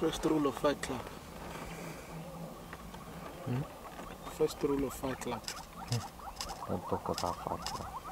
First rule of Fight Club. Hmm? First rule of Fight Club. Hmm. Don't talk about Fight Club.